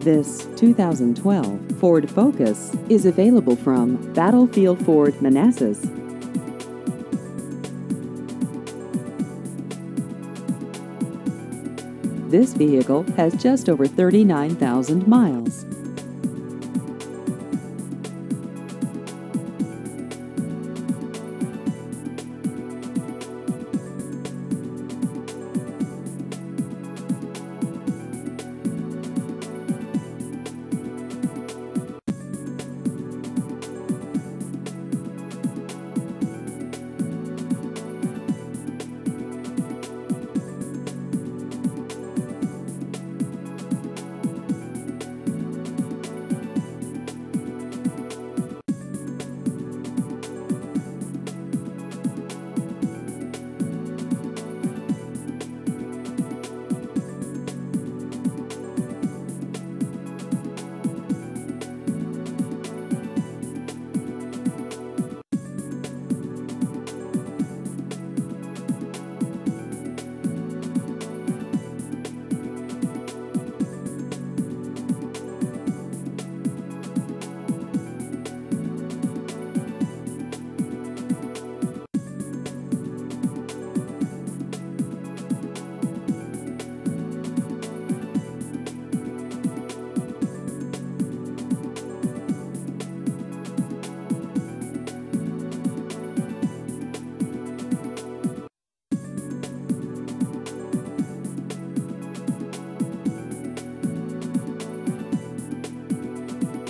This 2012 Ford Focus is available from Battlefield Ford Manassas. This vehicle has just over 39,000 miles.